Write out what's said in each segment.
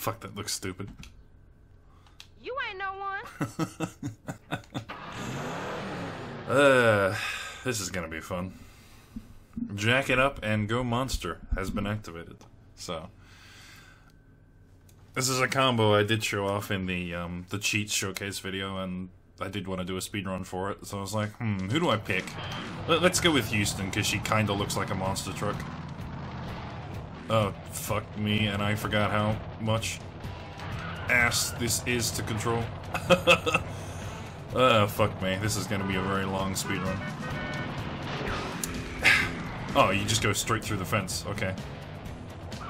Fuck, that looks stupid. You ain't no one. uh, this is gonna be fun. Jack it up and go monster has been activated. So this is a combo I did show off in the um, the cheat showcase video, and I did want to do a speed run for it. So I was like, hmm, who do I pick? Let, us go with Houston because she kind of looks like a monster truck. Oh, fuck me, and I forgot how much ass this is to control. oh, fuck me. This is gonna be a very long speed run. oh, you just go straight through the fence. Okay. Oh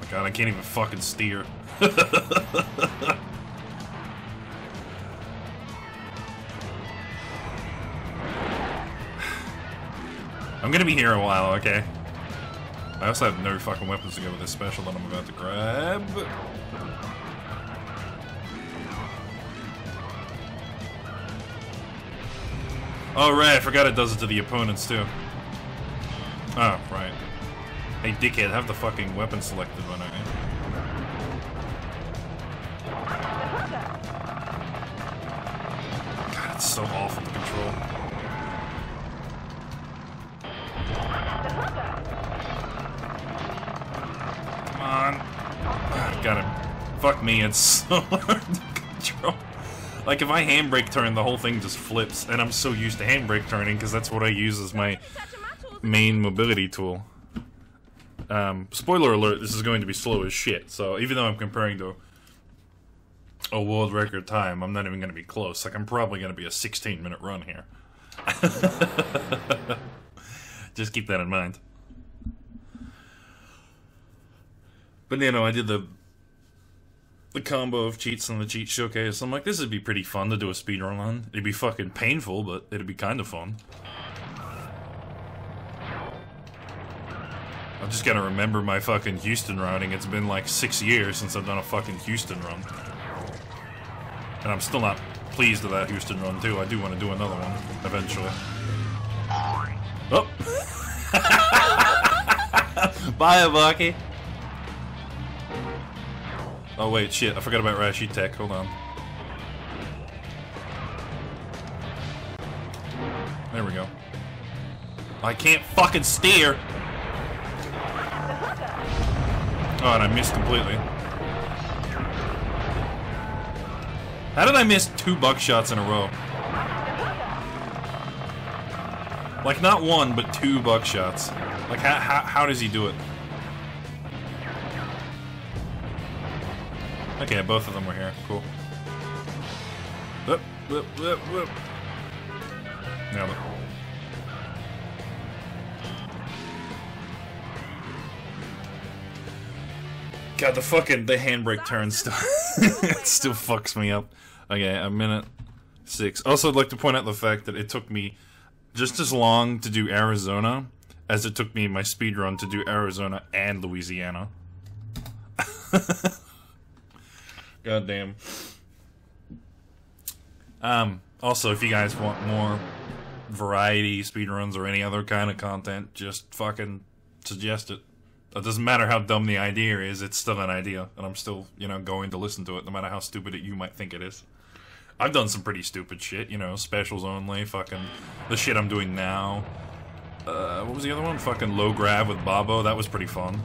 my god, I can't even fucking steer. gonna be here a while, okay? I also have no fucking weapons to go with this special that I'm about to grab. Oh, right, I forgot it does it to the opponents, too. Oh, right. Hey, dickhead, have the fucking weapon selected when eh? I... me, it's so hard to control. Like, if I handbrake turn, the whole thing just flips, and I'm so used to handbrake turning, because that's what I use as my main mobility tool. Um, spoiler alert, this is going to be slow as shit, so even though I'm comparing to a world record time, I'm not even going to be close. Like, I'm probably going to be a 16 minute run here. Just keep that in mind. But you know, I did the the combo of cheats on the cheat showcase. I'm like, this would be pretty fun to do a speedrun on. It'd be fucking painful, but it'd be kind of fun. I'm just gotta remember my fucking Houston routing. It's been like six years since I've done a fucking Houston run. And I'm still not pleased with that Houston run, too. I do want to do another one, eventually. Oh! Bye, Bucky! Oh wait, shit, I forgot about Rashi Tech, hold on. There we go. I can't fucking steer! Oh, and I missed completely. How did I miss two buckshots in a row? Like, not one, but two buckshots. Like, how, how, how does he do it? Okay, both of them were here. Cool. Whoop, whoop, whoop, whoop. Nailed it. God, the fucking the handbrake turn still it still fucks me up. Okay, a minute six. Also, I'd like to point out the fact that it took me just as long to do Arizona as it took me my speed run to do Arizona and Louisiana. God damn. Um, also, if you guys want more variety speedruns or any other kind of content, just fucking suggest it. It doesn't matter how dumb the idea is, it's still an idea, and I'm still, you know, going to listen to it, no matter how stupid it you might think it is. I've done some pretty stupid shit, you know, specials only, fucking the shit I'm doing now. Uh, what was the other one? Fucking low grab with Babo, that was pretty fun.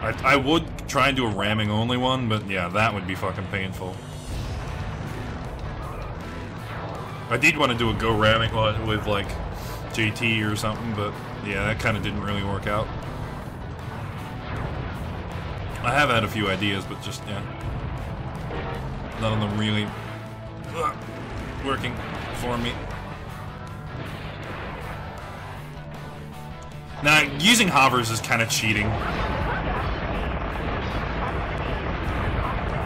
I, I would try and do a ramming only one, but yeah, that would be fucking painful. I did want to do a go ramming one with like JT or something, but yeah, that kind of didn't really work out. I have had a few ideas, but just, yeah. None of them really uh, working for me. Now, using hovers is kind of cheating.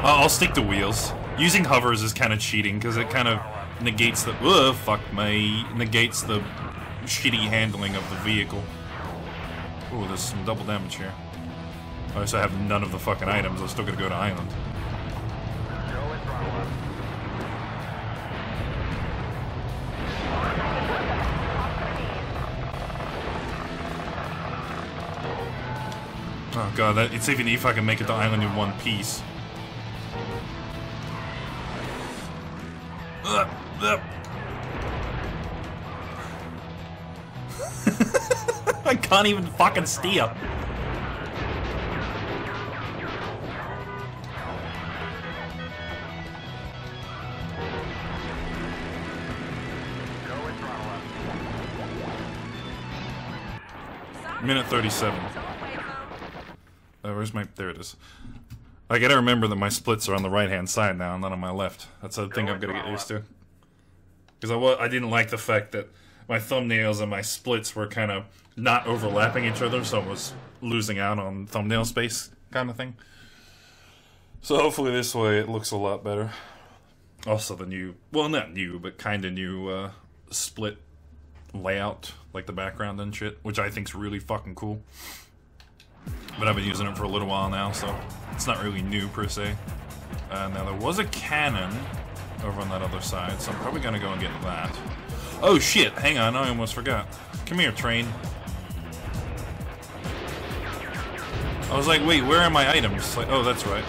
I'll stick to wheels. Using hovers is kind of cheating because it kind of negates the oh fuck me negates the shitty handling of the vehicle. Oh, there's some double damage here. Oh, I also have none of the fucking items. I'm still gonna go to island. Oh god, that, it's even if I can make it to island in one piece. I can't even fucking steer. Minute 37. Uh, where's my... There it is. I gotta remember that my splits are on the right-hand side now, and not on my left. That's a thing I've gotta get used to. Because I, I didn't like the fact that my thumbnails and my splits were kind of not overlapping each other, so I was losing out on thumbnail space kind of thing. So hopefully this way it looks a lot better. Also the new, well not new, but kind of new uh, split layout, like the background and shit, which I think's really fucking cool. But I've been using it for a little while now, so it's not really new per se. Uh, now there was a cannon over on that other side, so I'm probably gonna go and get that. Oh shit, hang on, I almost forgot. Come here, train. I was like, wait, where are my items? Like, oh, that's right.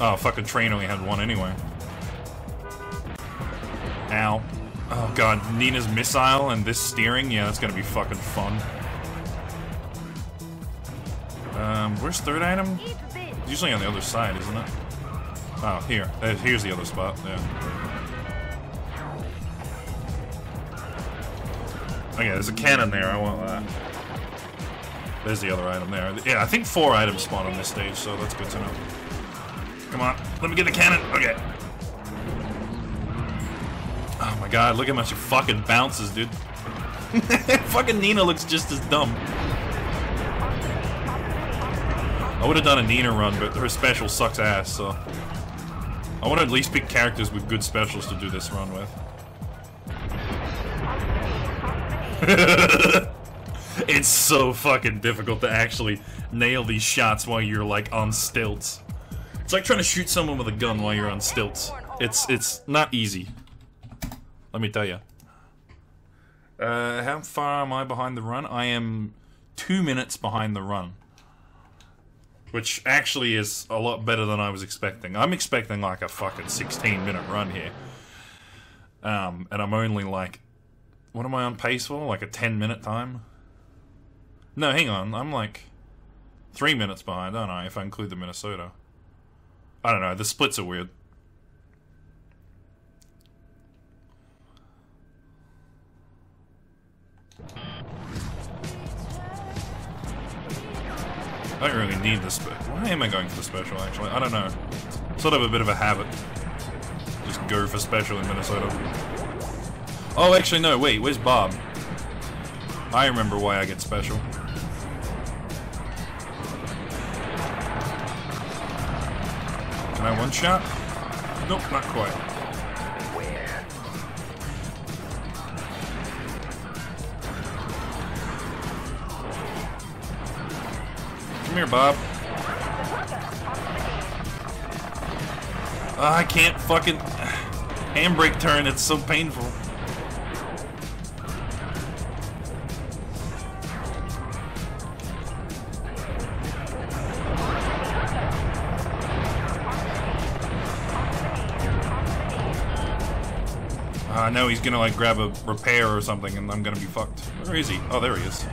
Oh, fucking train only had one anyway. Ow. Oh god, Nina's missile and this steering? Yeah, that's gonna be fucking fun. Um, where's third item? It's usually on the other side, isn't it? Oh, here. Uh, here's the other spot, yeah. Okay, there's a cannon there, I want that. There's the other item there. Yeah, I think four items spawn on this stage, so that's good to know. Come on, let me get the cannon. Okay. Oh my god, look at how much it fucking bounces, dude. fucking Nina looks just as dumb. I would have done a Nina run, but her special sucks ass, so... I want to at least pick characters with good specials to do this run with. it's so fucking difficult to actually nail these shots while you're like on stilts. It's like trying to shoot someone with a gun while you're on stilts. It's it's not easy. Let me tell you. Uh, how far am I behind the run? I am two minutes behind the run. Which actually is a lot better than I was expecting. I'm expecting like a fucking 16 minute run here. Um, and I'm only like what am I on pace for? Like a 10 minute time? No, hang on. I'm like three minutes behind, aren't I, if I include the Minnesota? I don't know. The splits are weird. I don't really need this, but why am I going for the special, actually? I don't know. Sort of a bit of a habit. Just go for special in Minnesota. Oh, actually, no, wait, where's Bob? I remember why I get special. Can I one shot? Nope, not quite. Come here, Bob. Uh, I can't fucking handbrake turn, it's so painful. I know he's gonna like grab a repair or something and I'm gonna be fucked. Where is he? Oh, there he is.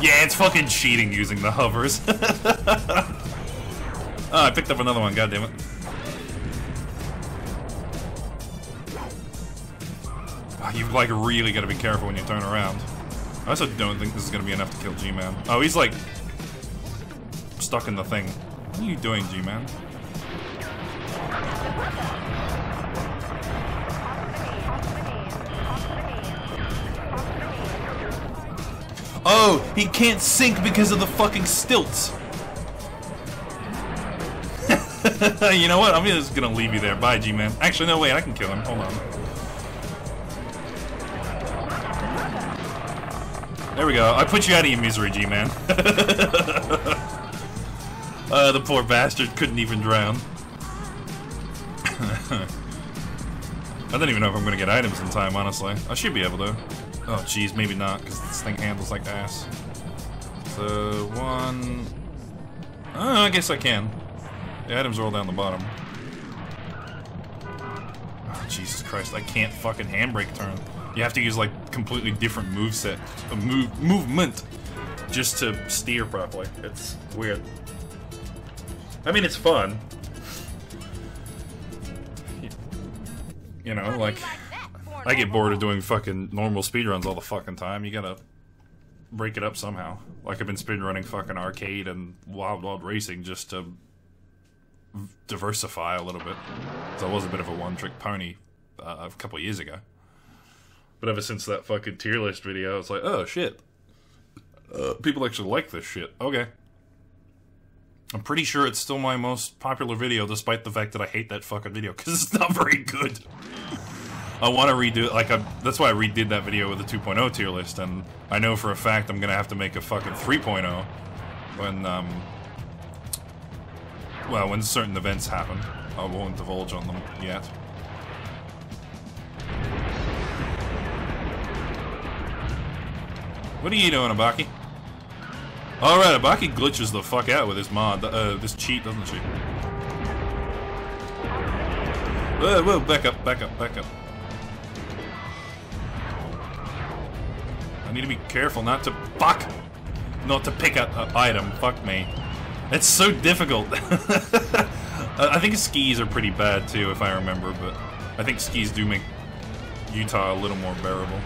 Yeah, it's fucking cheating using the hovers. oh, I picked up another one, God damn it. Oh, ah, you've like really gotta be careful when you turn around. I also don't think this is gonna be enough to kill G-Man. Oh, he's like stuck in the thing. What are you doing, G-Man? Oh, he can't sink because of the fucking stilts. you know what? I'm just gonna leave you there. Bye, G-Man. Actually, no, wait, I can kill him. Hold on. There we go. I put you out of your misery, G-Man. uh, the poor bastard couldn't even drown. I don't even know if I'm gonna get items in time, honestly. I should be able to. Oh, jeez, maybe not, because this thing handles like ass. So, one... Oh, I guess I can. The items roll down the bottom. Oh, Jesus Christ, I can't fucking handbrake turn. You have to use, like, completely different move set, a move, movement, just to steer properly. It's weird. I mean, it's fun. You know, like... I get bored of doing fucking normal speedruns all the fucking time. You gotta break it up somehow. Like I've been spin speedrunning fucking arcade and Wild Wild Racing just to diversify a little bit. So I was a bit of a one-trick pony uh, a couple years ago. But ever since that fucking tier list video, it's like, oh shit, uh, people actually like this shit. Okay. I'm pretty sure it's still my most popular video, despite the fact that I hate that fucking video, because it's not very good. I want to redo. Like, I, that's why I redid that video with the 2.0 tier list, and I know for a fact I'm gonna have to make a fucking 3.0 when, um, well, when certain events happen. I won't divulge on them yet. What are you doing, Obake? Alright, Obake glitches the fuck out with his mod, uh, this cheat, doesn't she? Whoa, whoa, back up, back up, back up. I need to be careful not to fuck, not to pick up an item. Fuck me. It's so difficult. I think skis are pretty bad too, if I remember, but I think skis do make Utah a little more bearable.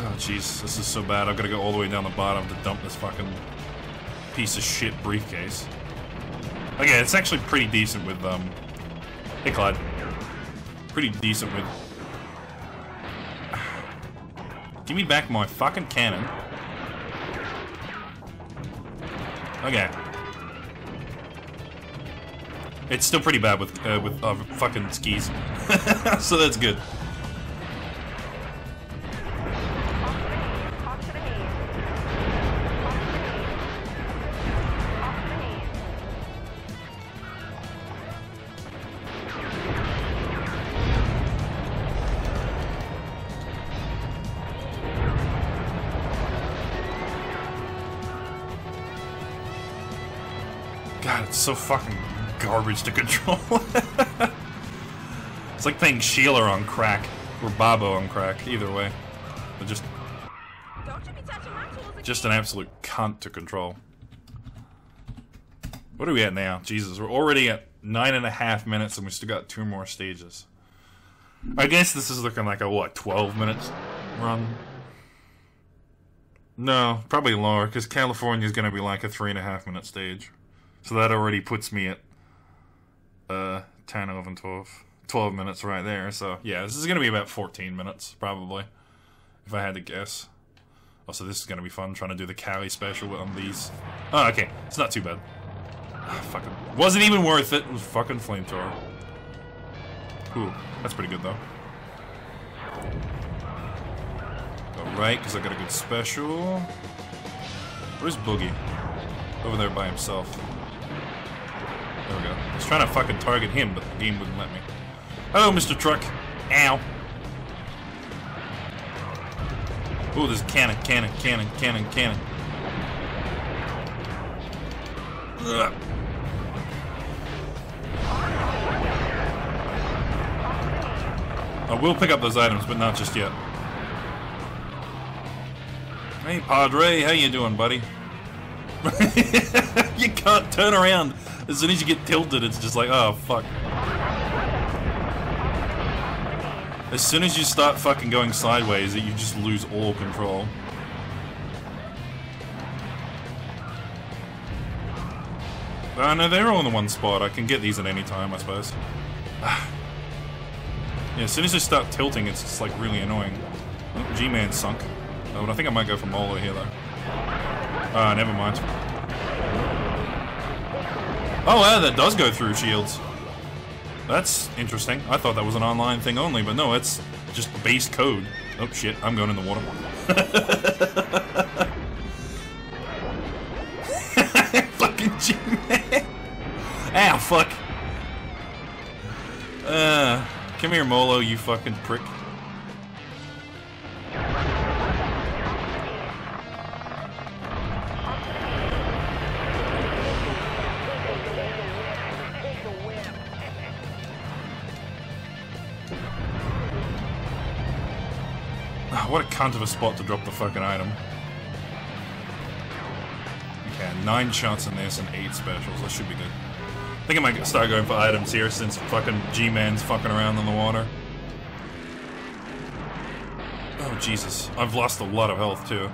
Oh jeez, this is so bad. I've got to go all the way down the bottom to dump this fucking piece of shit briefcase. Okay, it's actually pretty decent with, um... Hey, Clyde. Pretty decent with Give me back my fucking cannon. Okay. It's still pretty bad with uh, with uh, fucking skis, so that's good. So fucking garbage to control. it's like playing Sheila on crack, or Babo on crack, either way. But just... Just an absolute cunt to control. What are we at now? Jesus, we're already at nine and a half minutes and we still got two more stages. I guess this is looking like a, what, 12 minutes run? No, probably lower, because California is going to be like a three and a half minute stage. So that already puts me at uh, 10, 11, 12, 12 minutes right there. So yeah, this is going to be about 14 minutes, probably, if I had to guess. Also, this is going to be fun, trying to do the Cali special on these. Oh, okay. It's not too bad. Ah, fucking... Wasn't even worth it. It was fucking flamethrower. Ooh, that's pretty good, though. Alright, because I got a good special. Where's Boogie? Over there by himself. There we go. I was trying to fucking target him, but the game wouldn't let me. Hello, Mr. Truck. Ow. Oh, there's cannon, cannon, cannon, cannon, cannon. Ugh. I will pick up those items, but not just yet. Hey, Padre, how you doing, buddy? you can't turn around as soon as you get tilted, it's just like, oh, fuck. As soon as you start fucking going sideways, you just lose all control. Oh no, they're all in the one spot. I can get these at any time, I suppose. yeah, as soon as you start tilting, it's just like really annoying. Oh, G-Man sunk. Oh, but I think I might go for Molo here though. Ah, uh, never mind. Oh, yeah, that does go through shields. That's interesting. I thought that was an online thing only, but no, it's just base code. Oh, shit, I'm going in the water. fucking G-Man. Ow, fuck. Uh, come here, Molo, you fucking prick. Cunt of a spot to drop the fucking item. Okay, nine shots in this and eight specials. That should be good. I think I might start going for items here since fucking G-Man's fucking around in the water. Oh, Jesus. I've lost a lot of health, too.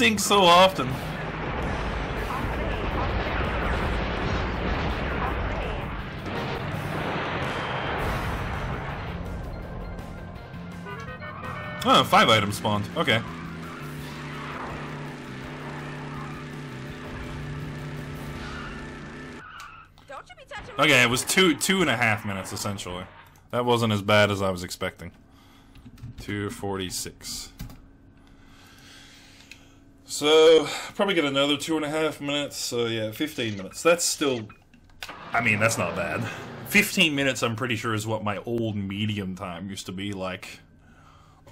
Sink so often. Oh, five items spawned. Okay. Don't you be touching my Okay, it was two two and a half minutes essentially. That wasn't as bad as I was expecting. Two forty six. So probably get another two and a half minutes. So yeah, fifteen minutes. That's still. I mean, that's not bad. Fifteen minutes, I'm pretty sure, is what my old medium time used to be like.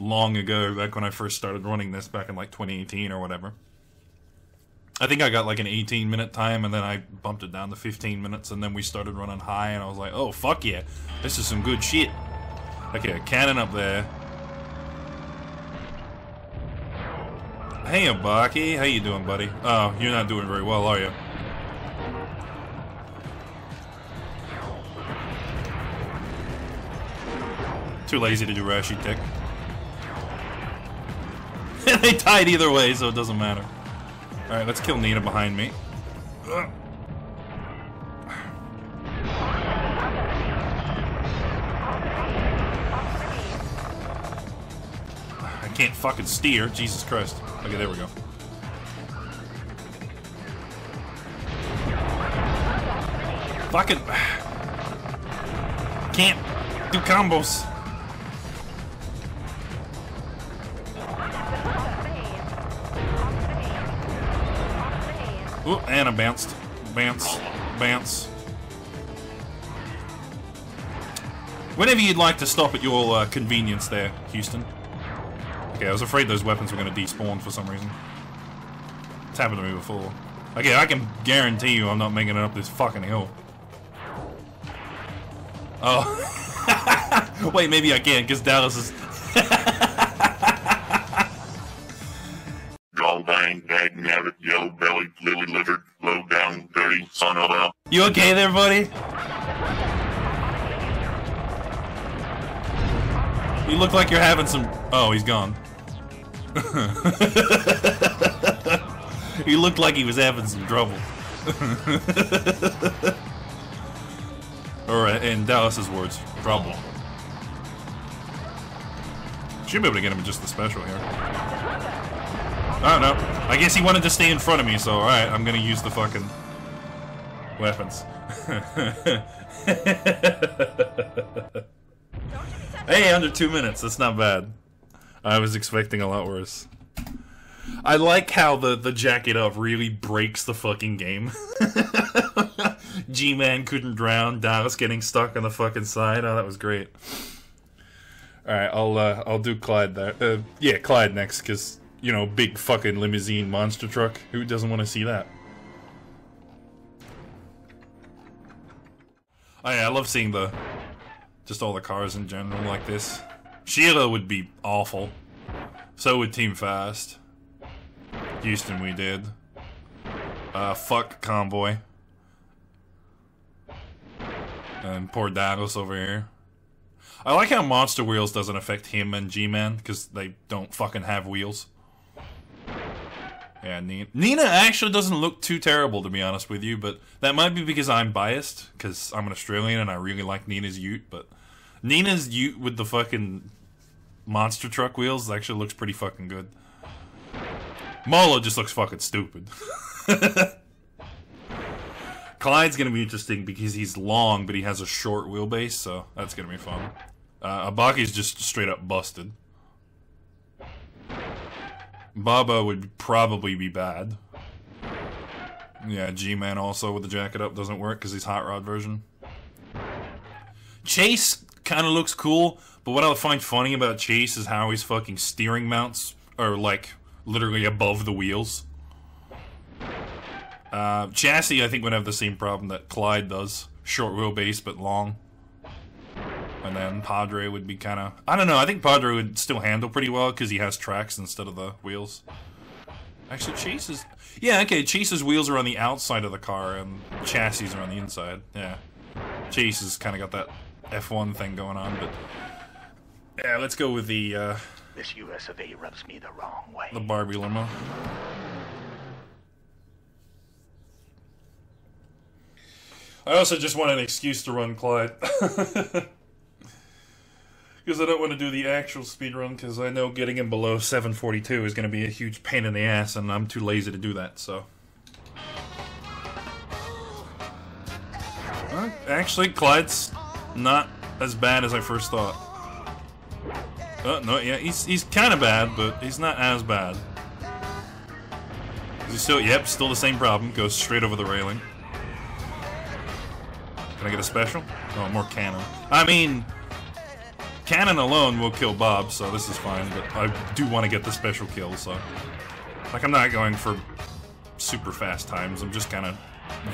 Long ago, back when I first started running this, back in like 2018 or whatever. I think I got like an 18 minute time and then I bumped it down to 15 minutes and then we started running high and I was like, oh fuck yeah, this is some good shit. Okay, a cannon up there. Hey, Obake, how you doing, buddy? Oh, you're not doing very well, are you? Too lazy to do Rashi Tech. they tied either way, so it doesn't matter. Alright, let's kill Nina behind me. Ugh. Can't fucking steer. Jesus Christ. Okay, there we go. Fucking. Can't do combos. Ooh, and I bounced. Bounce. Bounce. Whenever you'd like to stop at your uh, convenience there, Houston. Okay, I was afraid those weapons were going to despawn for some reason. It's happened to me before. Okay, I can guarantee you I'm not making it up this fucking hill. Oh. Wait, maybe I can, because Dallas is... Gall bang, dag nabbit, yellow bellied, lily livered, low down, dirty, son of a. You okay there, buddy? You look like you're having some... Oh, he's gone. He looked like he was having some trouble. Alright, uh, in Dallas's words, trouble. Should be able to get him just the special here. Oh, I don't know. I guess he wanted to stay in front of me, so alright, I'm gonna use the fucking weapons. hey, under two minutes, that's not bad. I was expecting a lot worse. I like how the, the jack it up really breaks the fucking game. G-Man couldn't drown, Dallas getting stuck on the fucking side. Oh, that was great. Alright, I'll uh, I'll do Clyde there. Uh, yeah, Clyde next, because, you know, big fucking limousine monster truck. Who doesn't want to see that? Oh yeah, I love seeing the... Just all the cars in general like this. Sheila would be awful. So would Team Fast. Houston, we did. Uh, fuck Convoy. And poor Dallas over here. I like how Monster Wheels doesn't affect him and G-Man, because they don't fucking have wheels. Yeah, Nina. Nina actually doesn't look too terrible, to be honest with you, but that might be because I'm biased, because I'm an Australian and I really like Nina's Ute, but Nina's Ute with the fucking monster truck wheels actually looks pretty fucking good. Molo just looks fucking stupid. Clyde's gonna be interesting because he's long, but he has a short wheelbase, so that's gonna be fun. Uh, Obake's just straight up busted. Baba would probably be bad. Yeah, G-Man also with the jack it up doesn't work because he's hot rod version. Chase kind of looks cool, but what I find funny about Chase is how his fucking steering mounts are like literally above the wheels. Uh, Chassey, I think, would have the same problem that Clyde does. Short wheelbase, but long. And then Padre would be kind of... I don't know, I think Padre would still handle pretty well because he has tracks instead of the wheels. Actually, Chase's... Yeah, okay, Chase's wheels are on the outside of the car and Chassey are on the inside. Yeah. Chase has kind of got that F1 thing going on, but... Yeah, let's go with the, uh, This US of A rubs me the wrong way. the Barbie limo. I also just want an excuse to run Clyde. Because I don't want to do the actual speed run, because I know getting him below 742 is going to be a huge pain in the ass, and I'm too lazy to do that, so. Uh, actually, Clyde's not as bad as I first thought. Uh, no, yeah, he's, he's kind of bad, but he's not as bad. Is he still, yep, still the same problem. Goes straight over the railing. Can I get a special? Oh, more cannon. I mean, cannon alone will kill Bob, so this is fine, but I do want to get the special kill, so... Like, I'm not going for super fast times, I'm just kind of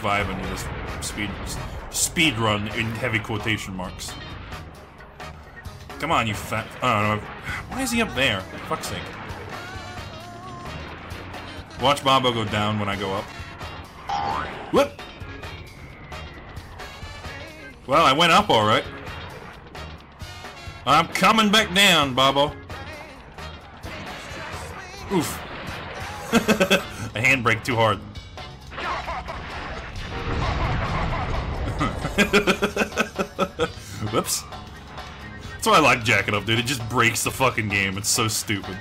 vibing with this speed, speed run in heavy quotation marks. Come on, you fat... I don't know. Why is he up there? Fuck's sake. Watch Bobo go down when I go up. Whoop! Well, I went up alright. I'm coming back down, Bobo. Oof. A handbrake too hard. Whoops. That's why I like jacking up, dude. It just breaks the fucking game. It's so stupid.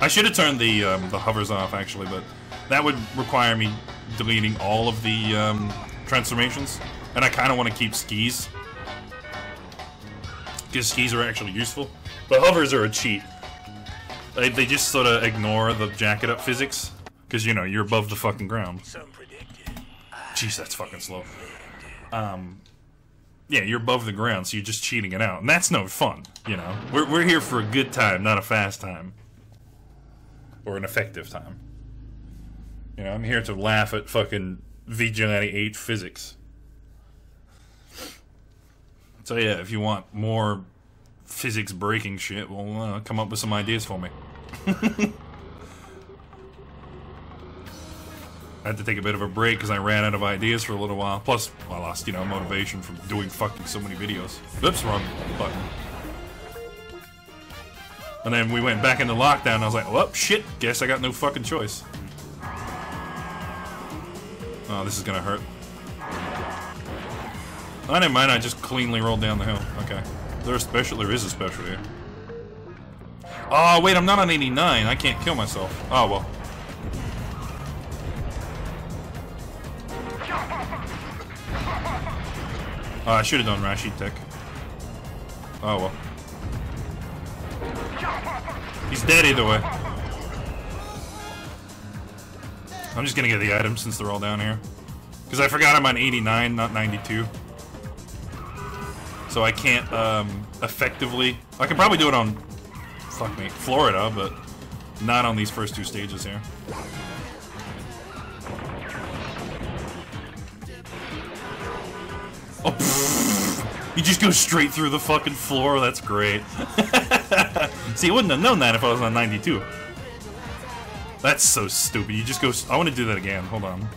I should have turned the um, the hovers off actually, but that would require me deleting all of the um, transformations, and I kind of want to keep skis because skis are actually useful. But hovers are a cheat. They, they just sort of ignore the jack it up physics because you know you're above the fucking ground. Jeez, that's fucking slow. Um, yeah, you're above the ground, so you're just cheating it out, and that's no fun. You know, we're we're here for a good time, not a fast time, or an effective time. You know, I'm here to laugh at fucking V98 physics. So yeah, if you want more physics breaking shit, well, uh, come up with some ideas for me. I had to take a bit of a break because I ran out of ideas for a little while. Plus, I lost, you know, motivation from doing fucking so many videos. Oops, wrong button. And then we went back into lockdown, and I was like, well, shit, guess I got no fucking choice. Oh, this is gonna hurt. Oh, never mind, I just cleanly rolled down the hill. Okay. There's special, there is a special here. Oh, wait, I'm not on 89. I can't kill myself. Oh, well. Oh, I should have done Rashid Tech. Oh, well. He's dead either way. I'm just gonna get the items since they're all down here. Because I forgot I'm on 89, not 92. So I can't, um, effectively... I can probably do it on, fuck me, Florida, but not on these first two stages here. Oh. You just go straight through the fucking floor, that's great. See, I wouldn't have known that if I was on 92. That's so stupid. You just go... I want to do that again. Hold on.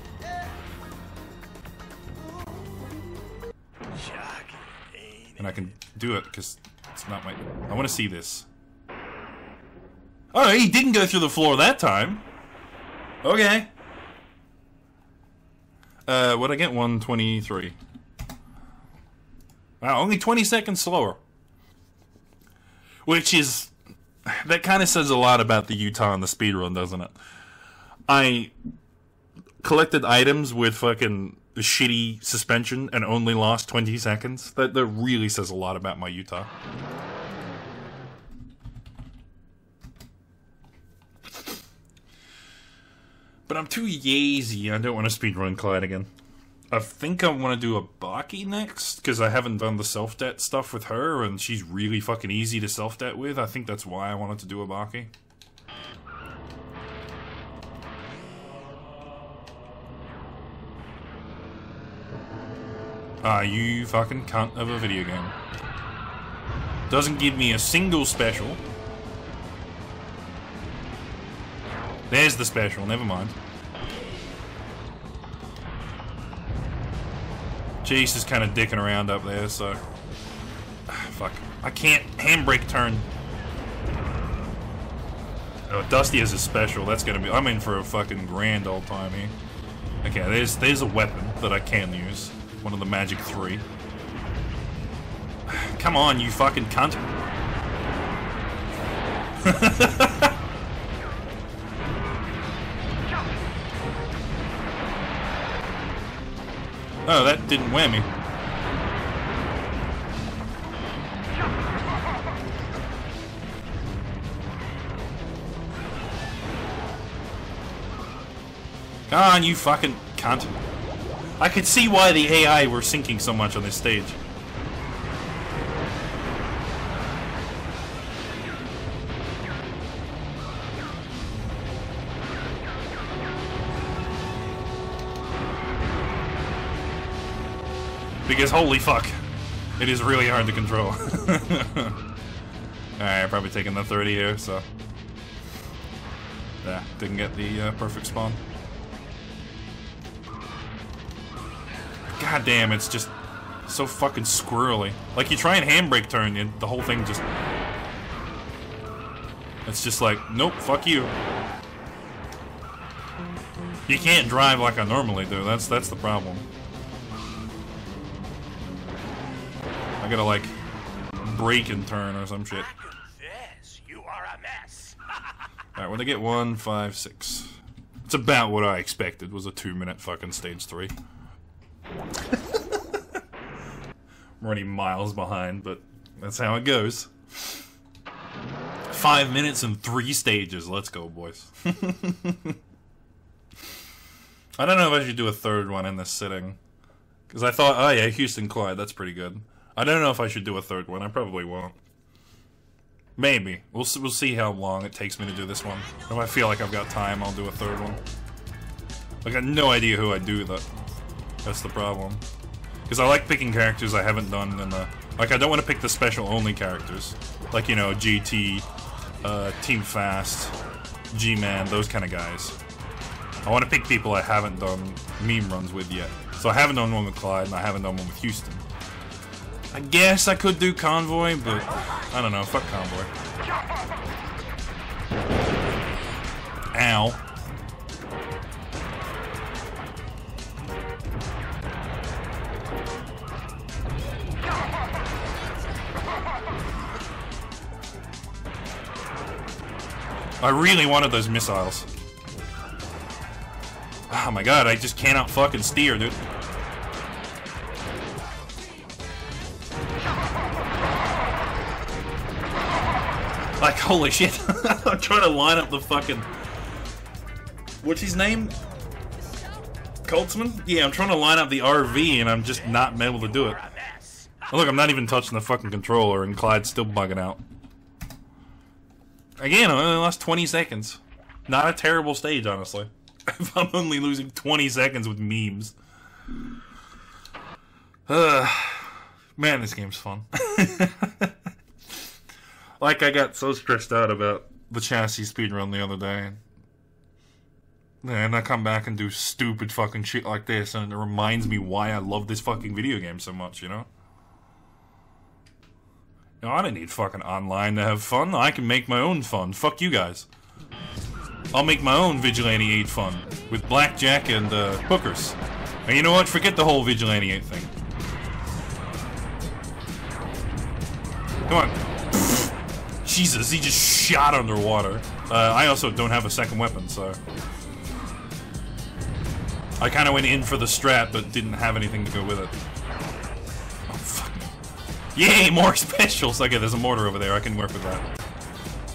And I can do it, because it's not my... I want to see this. Oh, he didn't go through the floor that time. Okay. Uh, what I get? 123. Wow, only 20 seconds slower. Which is... That kind of says a lot about the Utah and the speedrun, doesn't it? I collected items with fucking shitty suspension and only lost 20 seconds. That, that really says a lot about my Utah. But I'm too lazy. I don't want to speedrun Clyde again. I think I want to do Obake next because I haven't done the self debt stuff with her, and she's really fucking easy to self debt with. I think that's why I wanted to do Obake. Ah, you fucking cunt of a video game. Doesn't give me a single special. There's the special, never mind. Chase is kind of dicking around up there, so... Fuck. I can't handbrake turn. Oh, Dusty has a special. That's gonna be... I'm in for a fucking grand old time here. Okay, there's, there's a weapon that I can use. One of the magic three. Come on, you fucking cunt. oh, that didn't wear me. Come on, you fucking cunt. I could see why the AI were sinking so much on this stage. Because holy fuck, it is really hard to control. Alright, probably taking the 30 here, so... Yeah, didn't get the uh, perfect spawn. God damn, it's just so fucking squirrely. Like, you try and handbrake turn, and the whole thing just... It's just like, nope, fuck you. You can't drive like I normally do, that's that's the problem. I gotta, like, break and turn or some shit. Yes, you are a mess. Alright, when they get one, five, six. It's about what I expected, was a two minute fucking stage three. I'm already miles behind, but that's how it goes. Five minutes and three stages. Let's go, boys. I don't know if I should do a third one in this sitting. Because I thought, oh yeah, Houston Clyde, that's pretty good. I don't know if I should do a third one. I probably won't. Maybe. We'll, we'll see how long it takes me to do this one. If I feel like I've got time, I'll do a third one. I got no idea who I'd do that. That's the problem. Because I like picking characters I haven't done in the... Like, I don't want to pick the special-only characters. Like, you know, GT, uh, Team Fast, G-Man, those kind of guys. I want to pick people I haven't done meme runs with yet. So I haven't done one with Clyde, and I haven't done one with Houston. I guess I could do Convoy, but I don't know. Fuck Convoy. Ow. I really wanted those missiles. Oh my god, I just cannot fucking steer, dude. Holy shit. I'm trying to line up the fucking... What's his name? Coltsman? Yeah, I'm trying to line up the RV and I'm just not able to do it. Oh, look, I'm not even touching the fucking controller and Clyde's still bugging out. Again, I only lost 20 seconds. Not a terrible stage, honestly. if I'm only losing 20 seconds with memes. Uh, man, this game's fun. like, I got so stressed out about the Chassey speedrun the other day. And I come back and do stupid fucking shit like this, and it reminds me why I love this fucking video game so much, you know? Know, I don't need fucking online to have fun. I can make my own fun. Fuck you guys. I'll make my own Vigilante 8 fun with blackjack and uh, hookers. And you know what? Forget the whole Vigilante 8 thing. Come on. Jesus, he just shot underwater. Uh, I also don't have a second weapon, so... I kind of went in for the strat, but didn't have anything to go with it. Oh, fuck. Yay, more specials! Okay, there's a mortar over there. I can work with that.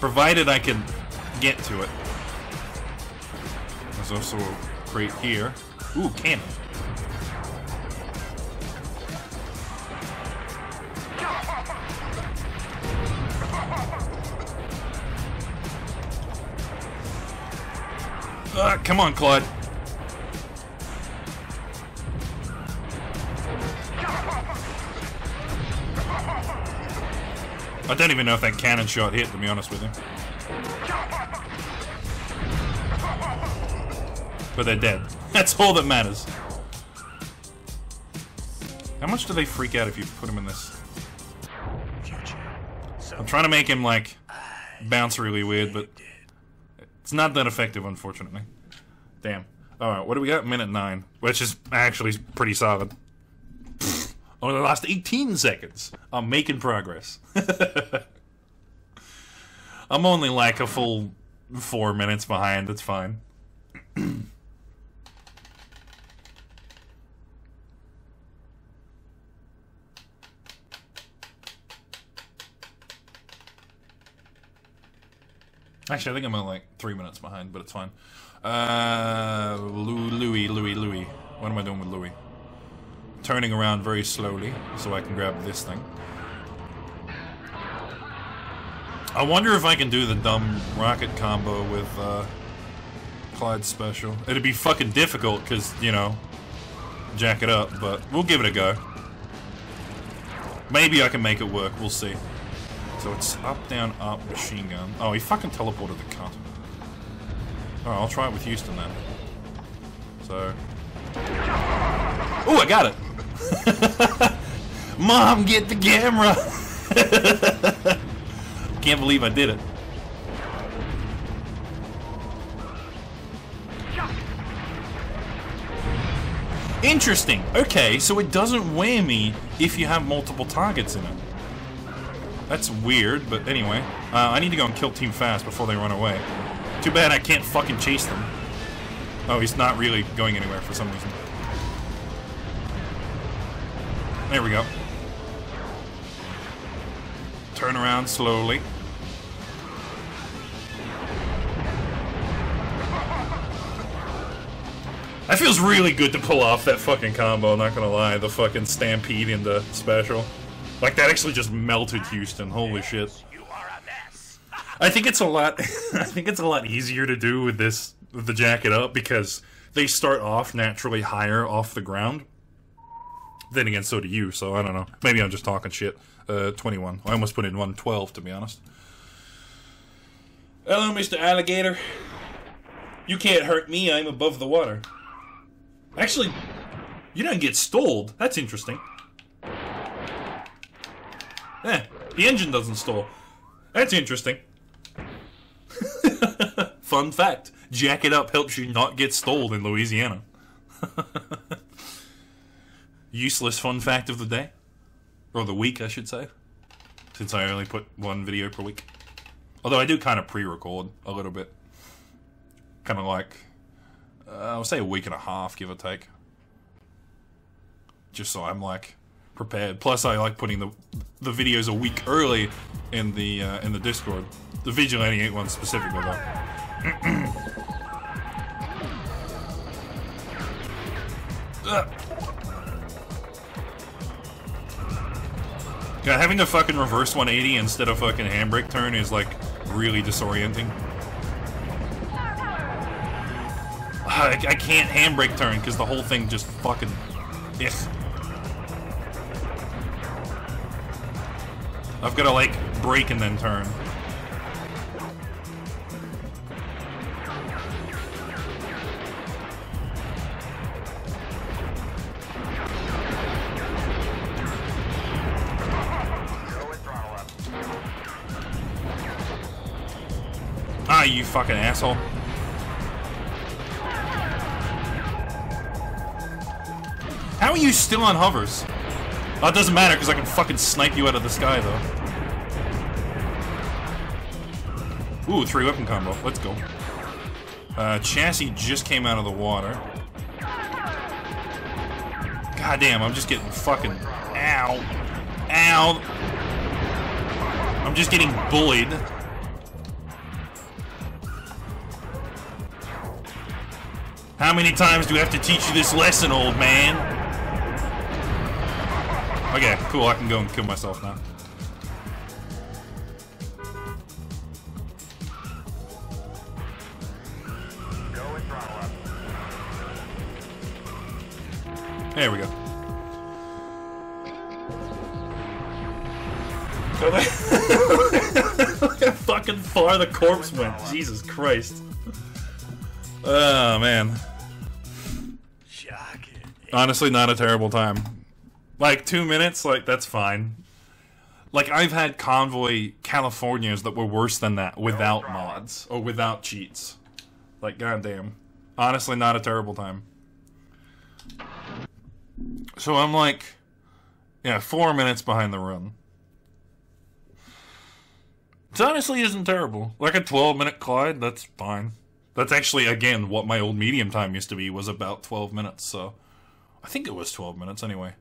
Provided I can get to it. There's also a crate here. Ooh, cannon. Come on, Clyde. I don't even know if that cannon shot hit, to be honest with you. But they're dead. That's all that matters. How much do they freak out if you put them in this? I'm trying to make him, like, bounce really weird, but it's not that effective, unfortunately. Damn. Alright, what do we got? Minute 9. Which is actually pretty solid. Only the last 18 seconds. I'm making progress. I'm only like a full four minutes behind. It's fine. Actually, I think I'm only like three minutes behind, but it's fine. Uh, Louis, Louis, Louis. What am I doing with Louis? Turning around very slowly so I can grab this thing. I wonder if I can do the dumb rocket combo with uh, Clyde's special. It'd be fucking difficult because, you know, jack it up, but we'll give it a go. Maybe I can make it work. We'll see. So it's up, down, up, machine gun. Oh, he fucking teleported the cunt. Alright, I'll try it with Houston then. So... Oh, I got it! Mom, get the camera! Can't believe I did it. Interesting. Okay, so it doesn't wear me if you have multiple targets in it. That's weird, but anyway. Uh, I need to go and kill Team Fast before they run away. Too bad I can't fucking chase them. Oh, he's not really going anywhere for some reason. There we go. Turn around slowly. That feels really good to pull off that fucking combo, not gonna lie. The fucking stampede into special. Like, that actually just melted Houston. Holy shit. You are a mess. I think it's a lot. I think it's a lot easier to do with this with the jack it up because they start off naturally higher off the ground. Then again, so do you. So I don't know. Maybe I'm just talking shit. Uh, 21. I almost put in 112 to be honest. Hello, Mr. Alligator. You can't hurt me. I'm above the water. Actually, you don't get stalled. That's interesting. Eh, the engine doesn't stall. That's interesting. Fun fact. Jack it up helps you not get stalled in Louisiana. Useless fun fact of the day. Or the week, I should say. Since I only put one video per week. Although I do kind of pre-record a little bit. Kind of like, uh, I'll say a week and a half, give or take. Just so I'm like prepared. Plus, I like putting the the videos a week early in the uh, in the Discord. The Vigilante 8 one specifically though. Yeah, having to fucking reverse 180 instead of fucking handbrake turn is like really disorienting. Ah, I, I can't handbrake turn because the whole thing just fucking. Ugh. I've got to like brake and then turn. Fucking asshole. How are you still on hovers? It doesn't matter because I can fucking snipe you out of the sky, though. Ooh, three weapon combo. Let's go. Uh, Chassey just came out of the water. God damn, I'm just getting fucking... Ow. Ow. I'm just getting bullied. How many times do I have to teach you this lesson, old man? Okay, cool, I can go and kill myself now. There we go. Look how fucking far the corpse went. Jesus Christ. Oh, man. Honestly, not a terrible time. Like, two minutes, like, that's fine. Like, I've had Convoy Californias that were worse than that without mods. Or without cheats. Like, goddamn. Honestly, not a terrible time. So I'm like, yeah, four minutes behind the run. It honestly isn't terrible. Like a 12 minute Clyde, that's fine. That's actually, again, what my old medium time used to be, was about 12 minutes, so. I think it was 12 minutes anyway.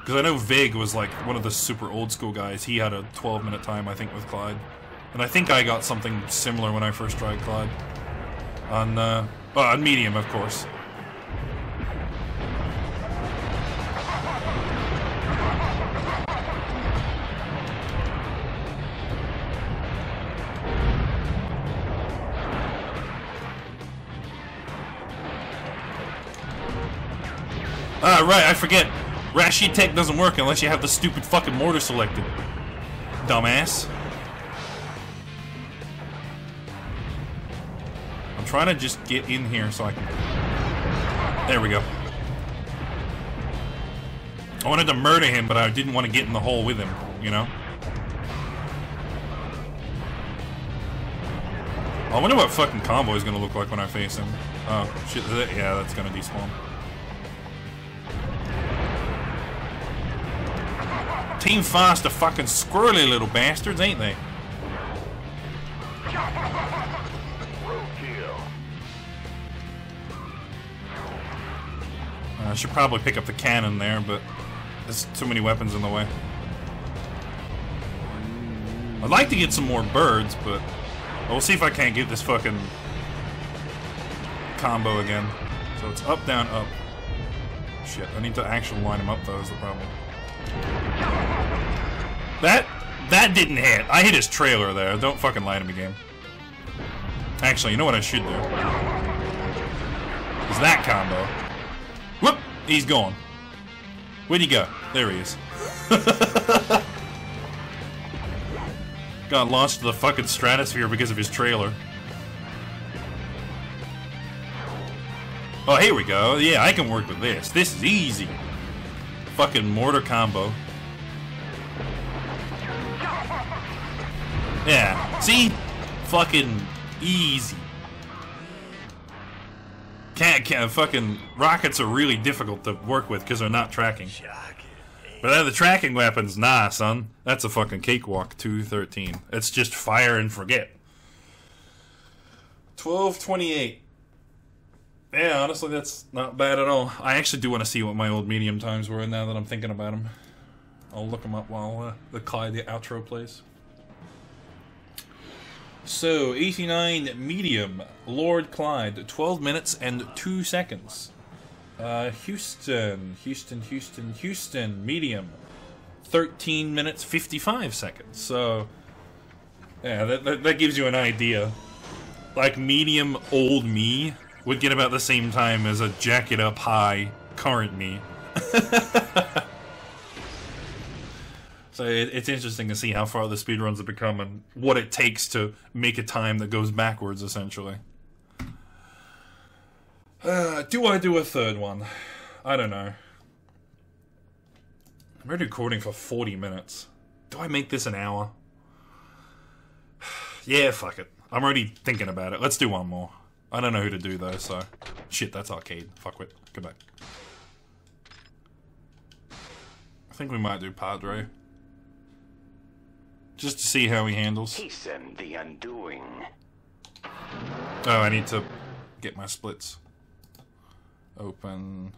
Because I know Vig was like one of the super old school guys. He had a 12 minute time, I think, with Clyde. And I think I got something similar when I first tried Clyde. On, uh, well, on medium, of course. Ah, right, I forget. Rashid Tech doesn't work unless you have the stupid fucking mortar selected. Dumbass. I'm trying to just get in here so I can... There we go. I wanted to murder him, but I didn't want to get in the hole with him, you know? I wonder what fucking combo is gonna look like when I face him. Oh, shit, yeah, that's gonna despawn. Team Fast are fucking squirrely little bastards, ain't they? I should probably pick up the cannon there, but there's too many weapons in the way. I'd like to get some more birds, but we'll see if I can't get this fucking combo again. So it's up, down, up. Shit, I need to actually line them up though is the problem. That that didn't hit. I hit his trailer there. Don't fucking lie to me, game. Actually, you know what I should do? Is that combo. Whoop! He's gone. Where'd he go? There he is. Got launched to the fucking stratosphere because of his trailer. Oh, here we go. Yeah, I can work with this. This is easy. Fucking mortar combo. Yeah. See? Fucking easy. Can't, can't, fucking rockets are really difficult to work with because they're not tracking. But then the tracking weapons, nah, son. That's a fucking cakewalk. 213. It's just fire and forget. 1228. Yeah, honestly, that's not bad at all. I actually do want to see what my old medium times were now that I'm thinking about them. I'll look them up while uh, the Clyde the outro plays. So, 89 medium, Lord Clyde, 12 minutes and 2 seconds. Uh, Houston, Houston, Houston, Houston, medium, 13 minutes 55 seconds. So, yeah, that, that, that gives you an idea. Like, medium old me would get about the same time as a jack it up high current me. so it, it's interesting to see how far the speedruns have become and what it takes to make a time that goes backwards, essentially. Uh, do I do a third one? I don't know. I'm already recording for 40 minutes. Do I make this an hour? yeah, fuck it. I'm already thinking about it. Let's do one more. I don't know who to do though, so... Shit, that's arcade. Fuck it. Go back. I think we might do Padre. Just to see how he handles. Hasten the undoing. Oh, I need to get my splits. Open.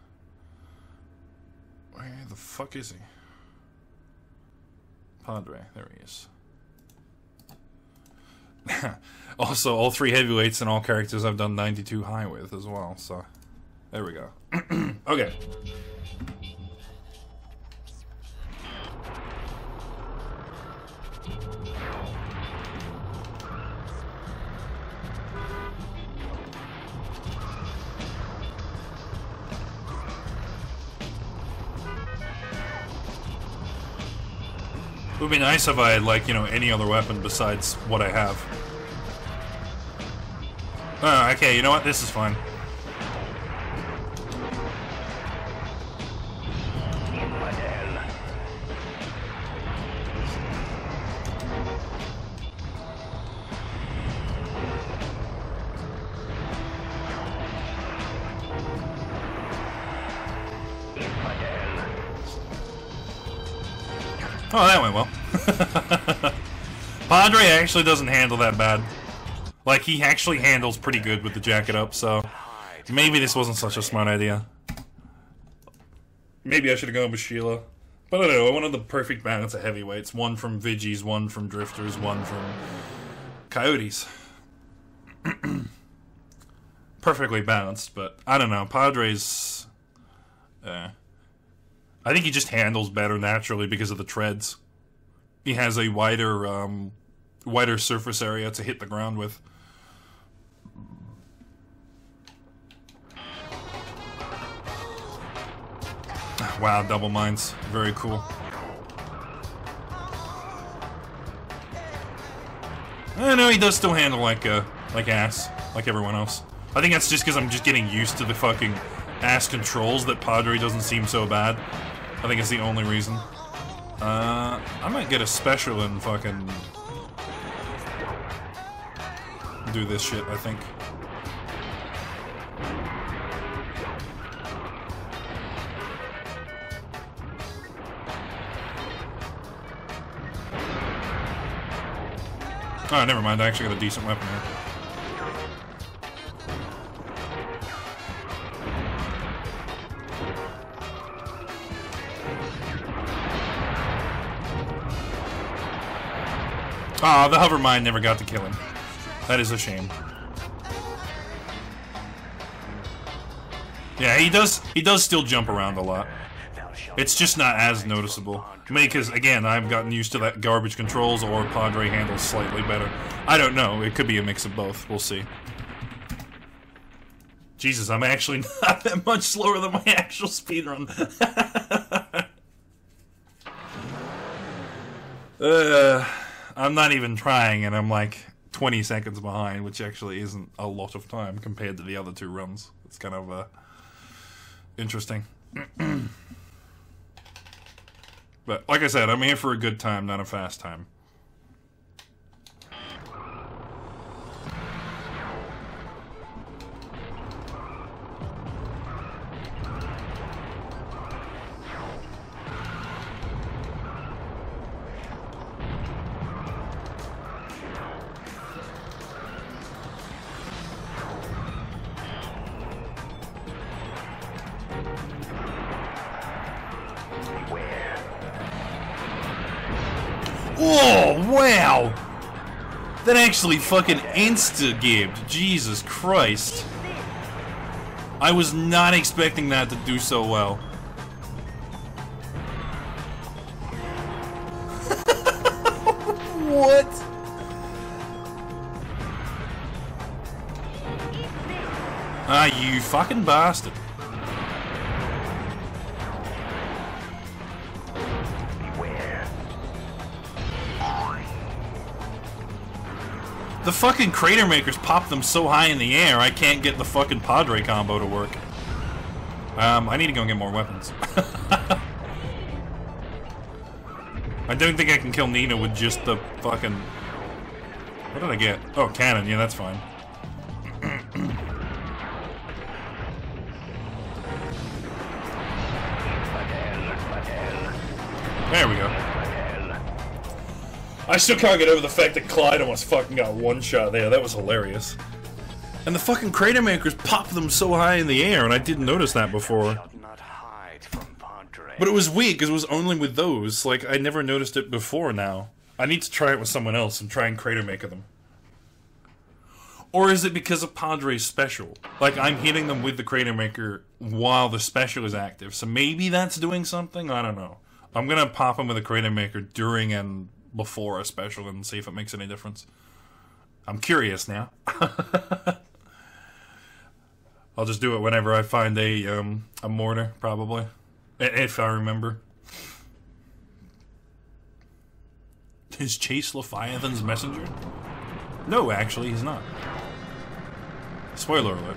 Where the fuck is he? Padre, there he is. also, all three heavyweights and all characters I've done 92 high with as well, so there we go. okay. Would be nice if I had, like, you know, any other weapon besides what I have. Oh, okay, you know what? This is fine. Padre actually doesn't handle that bad. Like, he actually handles pretty good with the jack it up, so... Maybe this wasn't such a smart idea. Maybe I should have gone with Sheila. But I don't know, I wanted the perfect balance of heavyweights. One from Vigis, one from Drifters, one from Coyotes. Perfectly balanced, but I don't know. Padres... Uh, I think he just handles better naturally because of the treads. He has a wider, um, wider surface area to hit the ground with. Wow, double mines. Very cool. I know he does still handle like uh, like ass, like everyone else. I think that's just because I'm just getting used to the fucking ass controls that Padre doesn't seem so bad. I think it's the only reason. Uh, I might get a special and fucking do this shit, I think. Oh, never mind. I actually got a decent weapon here. Ah, the hover mine never got to kill him. That is a shame. Yeah, he does. He does still jump around a lot. It's just not as noticeable. Maybe because again, I've gotten used to that garbage controls, or Padre handles slightly better. I don't know. It could be a mix of both. We'll see. Jesus, I'm actually not that much slower than my actual speedrun. uh, I'm not even trying, and I'm like 20 seconds behind, which actually isn't a lot of time compared to the other two runs. It's kind of uh, interesting. but like I said, I'm here for a good time, not a fast time. Actually fucking insta-gibbed. Jesus Christ. I was not expecting that to do so well. what? Ah, you fucking bastard. The fucking crater makers pop them so high in the air, I can't get the fucking Padre combo to work. Um, I need to go and get more weapons. I don't think I can kill Nina with just the fucking... What did I get? Oh, cannon. Yeah, that's fine. Still can't get over the fact that Clyde almost fucking got one shot there. That was hilarious. And the fucking crater makers popped them so high in the air, and I didn't notice that before. But it was weak, because it was only with those. Like, I never noticed it before now. I need to try it with someone else and try and crater maker them. Or is it because of Padre's special? Like, I'm hitting them with the crater maker while the special is active. So maybe that's doing something? I don't know. I'm gonna pop them with a crater maker during and before a special and see if it makes any difference. I'm curious now. I'll just do it whenever I find a um, a mortar, probably, if I remember. Is Chase Leviathan's messenger? No, actually, he's not. Spoiler alert.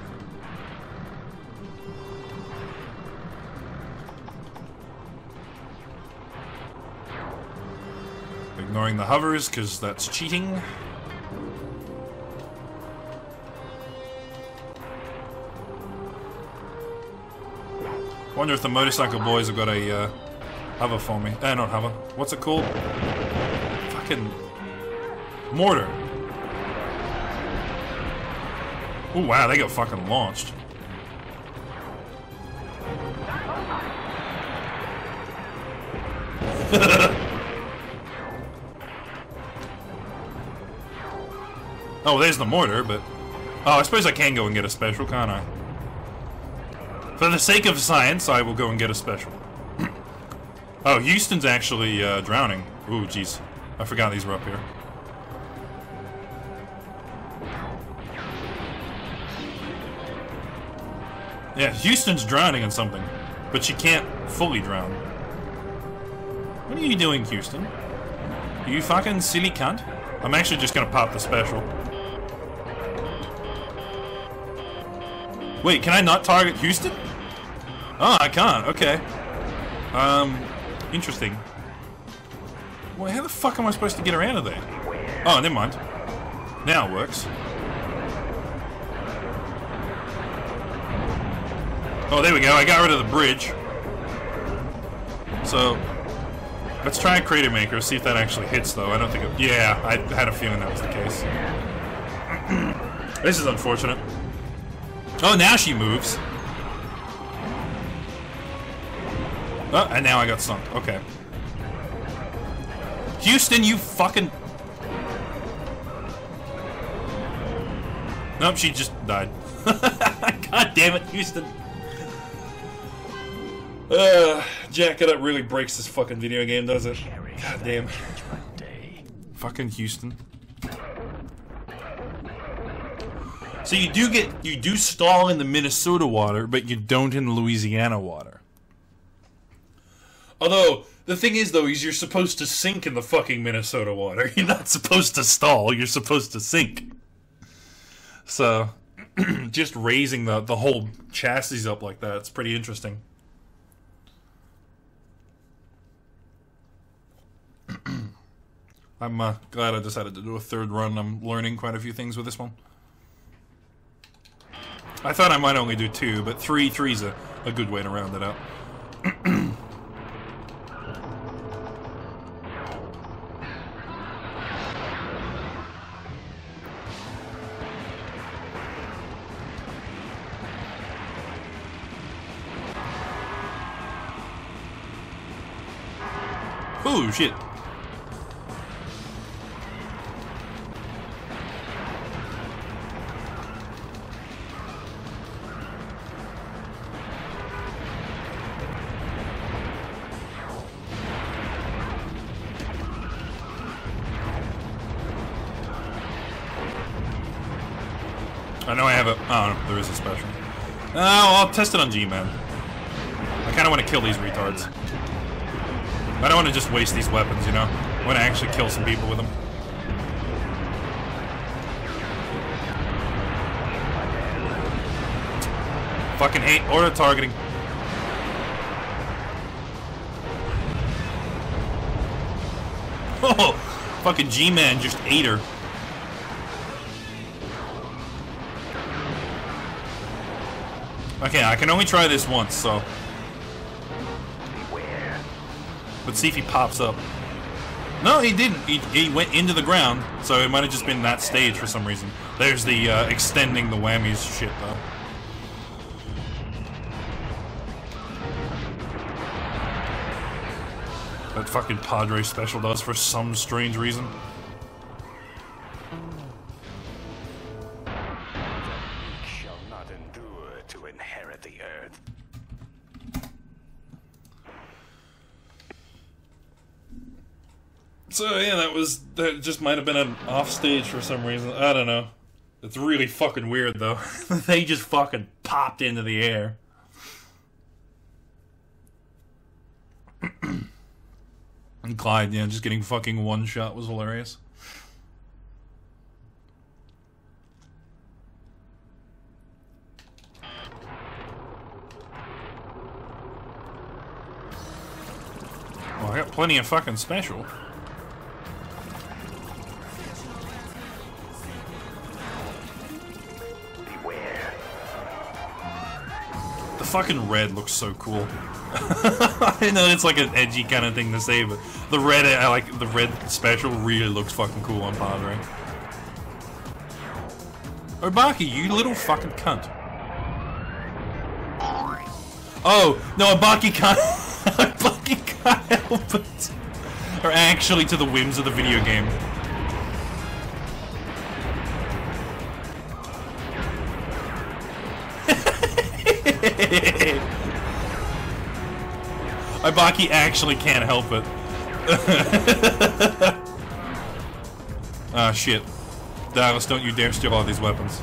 Ignoring the hovers, because that's cheating. Wonder if the motorcycle boys have got a uh, hover for me. Eh, not hover. What's it called? Fucking mortar. Oh wow, they got fucking launched. oh, there's the mortar, but... Oh, I suppose I can go and get a special, can't I? For the sake of science, I will go and get a special. oh, Houston's actually uh, drowning. Ooh, jeez. I forgot these were up here. Yeah, Houston's drowning in something, but she can't fully drown. What are you doing, Houston? You fucking silly cunt? I'm actually just gonna pop the special. Wait, can I not target Houston? Oh, I can't. Okay. Um, interesting. Well, how the fuck am I supposed to get around of there? Oh, never mind. Now it works. Oh, there we go. I got rid of the bridge. So, let's try a crater maker, see if that actually hits, though. I don't think it... Yeah, I had a feeling that was the case. this is unfortunate. Oh, now she moves. Oh, and now I got sunk. Okay. Houston, you fucking... Nope, she just died. God damn it, Houston. Uh, Jack, that really breaks this fucking video game, does it? God damn. Fucking Houston. So you do get, you do stall in the Minnesota water, but you don't in the Louisiana water. Although, the thing is, though, is you're supposed to sink in the fucking Minnesota water. You're not supposed to stall, you're supposed to sink. So, just raising the, the whole chassis up like that, it's pretty interesting. I'm uh, glad I decided to do a third run. I'm learning quite a few things with this one. I thought I might only do two, but three three's a, a good way to round it out. Oh shit. Test it on G-Man. I kind of want to kill these retards. I don't want to just waste these weapons, you know? I want to actually kill some people with them. Fucking hate auto targeting. Oh, fucking G-Man just ate her. Okay, I can only try this once, so... Let's see if he pops up. No, he didn't. He, he went into the ground, so it might have just been that stage for some reason. There's the uh, extending the whammies shit, though. That fucking Padre special does for some strange reason. That just might have been an off stage for some reason. I don't know. It's really fucking weird though. they just fucking popped into the air. And Clyde, yeah, just getting fucking one shot was hilarious. Well, I got plenty of fucking special. Fucking red looks so cool. I know it's like an edgy kind of thing to say, but the red, I like the red special really looks fucking cool on Padre. Obake, you little fucking cunt. Oh, no, Obake can't. Obake can't help it. Or actually to the whims of the video game. Obake actually can't help it. Ah, shit. Dallas, don't you dare steal all these weapons.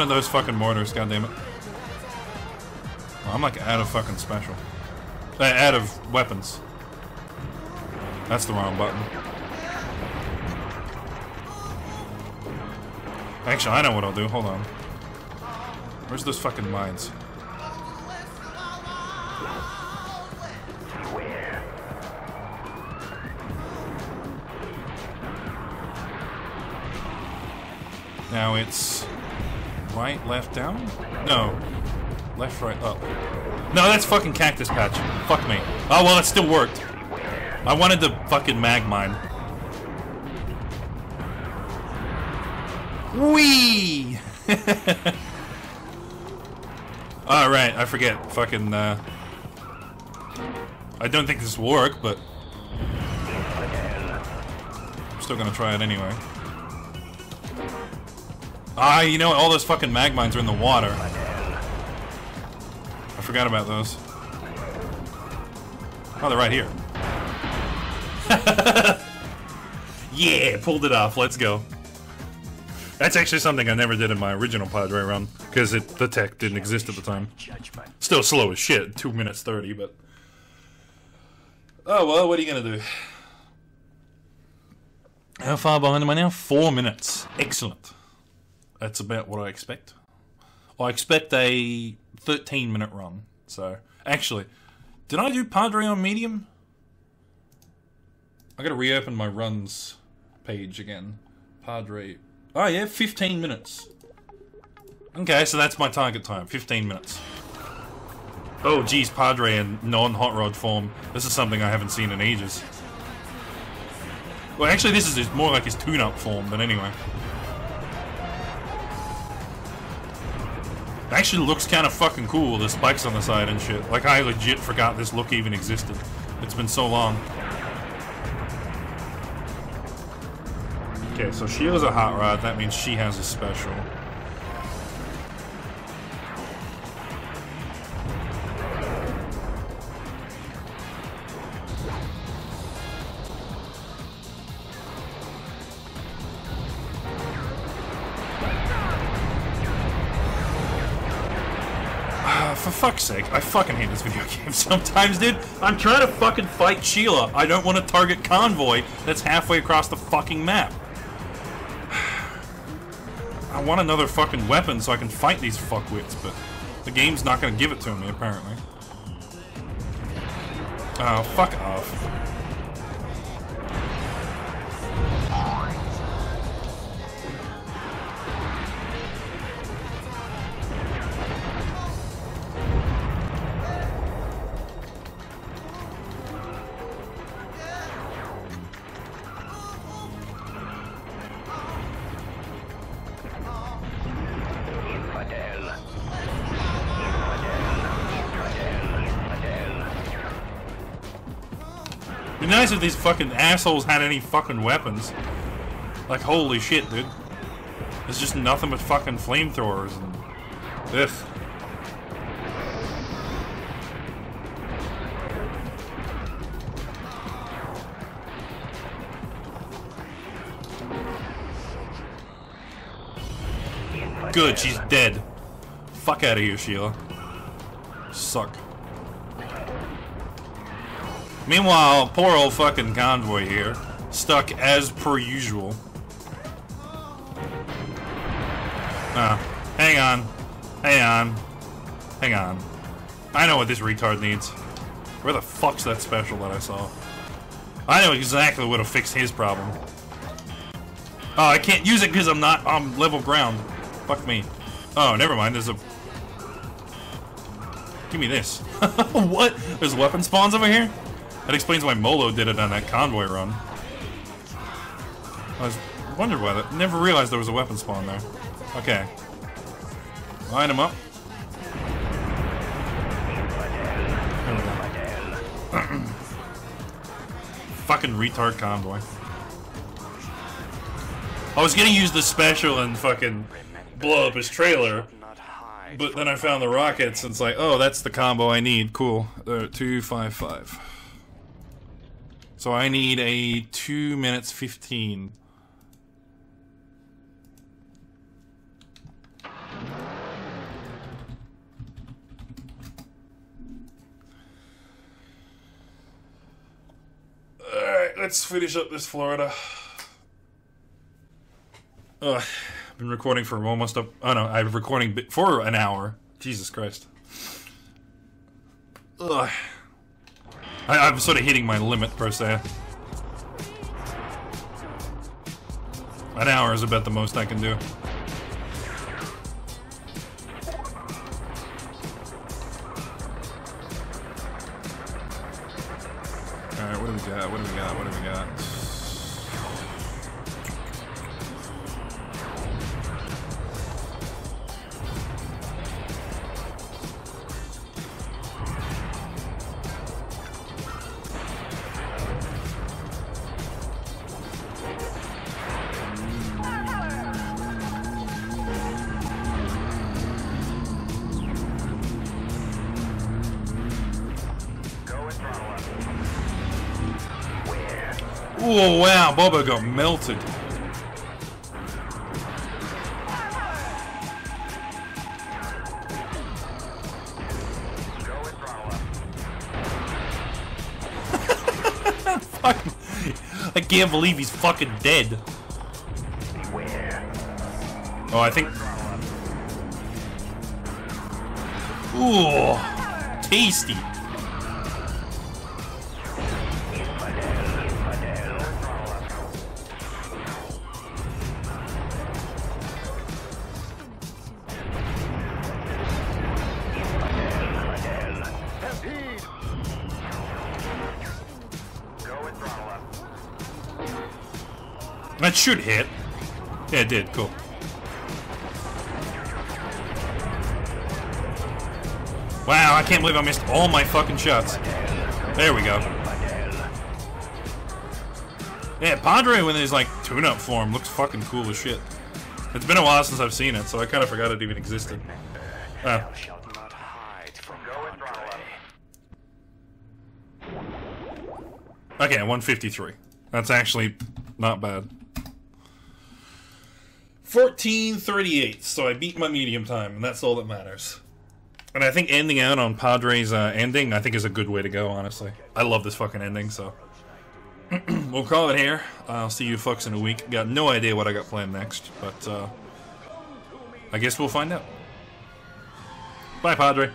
One of those fucking mortars, goddammit. Well, I'm like out of fucking special. Uh, out of weapons. That's the wrong button. Actually, I know what I'll do. Hold on. Where's those fucking mines? Now it's right, left, down? No. Left, right, up. No, that's fucking cactus patch. Fuck me. Oh, well, it still worked. I wanted the fucking mag mine. Wee! Alright, I forget. Fucking, uh... I don't think this will work, but... I'm still gonna try it anyway. Ah, you know? All those fucking mag mines are in the water. I forgot about those. Oh, they're right here. yeah, pulled it off. Let's go. That's actually something I never did in my original Padre run, because the tech didn't exist at the time. Still slow as shit, 2 minutes 30, but... Oh, well, what are you gonna do? How far behind am I now? Four minutes. Excellent. That's about what I expect. I expect a 13 minute run. So, actually, did I do Padre on medium? I gotta reopen my runs page again. Padre. Oh, yeah, 15 minutes. Okay, so that's my target time 15 minutes. Oh, geez, Padre in non hot rod form. This is something I haven't seen in ages. Well, actually, this is more like his tune up form, but anyway. Actually looks kind of fucking cool, the spikes on the side and shit. Like, I legit forgot this look even existed. It's been so long. Okay, so she has a hot rod, that means she has a special. Fuck's sake, I fucking hate this video game sometimes, dude. I'm trying to fucking fight Sheila. I don't want to target convoy that's halfway across the fucking map. I want another fucking weapon so I can fight these fuckwits, but the game's not gonna give it to me, apparently. Oh, fuck off. surprised if these fucking assholes had any fucking weapons. Like, holy shit, dude. It's just nothing but fucking flamethrowers and... this. Good, she's dead. Fuck out of here, Sheila. Suck. Meanwhile, poor old fucking convoy here, stuck as per usual. Uh, hang on. Hang on. Hang on. I know what this retard needs. Where the fuck's that special that I saw? I know exactly what will fix his problem. Oh, I can't use it because I'm not on level ground. Fuck me. Oh, never mind. There's a... Give me this. what? There's weapon spawns over here? That explains why Molo did it on that convoy run. I was wondered why that. Never realized there was a weapon spawn there. Okay. Line them up. Fucking retard convoy. I was gonna use the special and fucking blow up his trailer, but then I found the rockets and it's like, oh, that's the combo I need. Cool. Uh, two, five, five. So I need a two minutes fifteen. Alright, let's finish up this Florida. Ugh, I've been recording for almost a. Oh no, I've been recording for an hour. Jesus Christ. Ugh. I, I'm sort of hitting my limit per se. An hour is about the most I can do. Alright, what do we got? What do we got? What do we got? Oh wow, Boba got melted. I can't believe he's fucking dead. Oh, I think. Ooh, tasty. That should hit. Yeah, it did. Cool. Wow, I can't believe I missed all my fucking shots. There we go. Yeah, Padre when he's like tune-up form looks fucking cool as shit. It's been a while since I've seen it, so I kind of forgot it even existed. Uh, okay, 153. That's actually not bad. 1438, so I beat my medium time, and that's all that matters. And I think ending out on Padre's uh, ending, I think is a good way to go, honestly. I love this fucking ending, so. we'll call it here. I'll see you fucks in a week. Got no idea what I got planned next, but uh, I guess we'll find out. Bye, Padre.